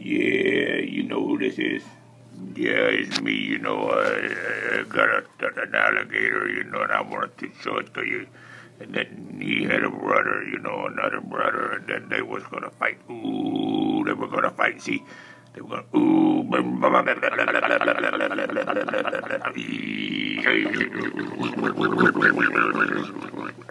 Yeah, you know who this is. Yeah, it's me, you know, I, I got a, an alligator, you know, and I wanted to show it to you. And then he had a brother, you know, another brother, and then they was gonna fight. Ooh, they were gonna fight. See, they were gonna ooh.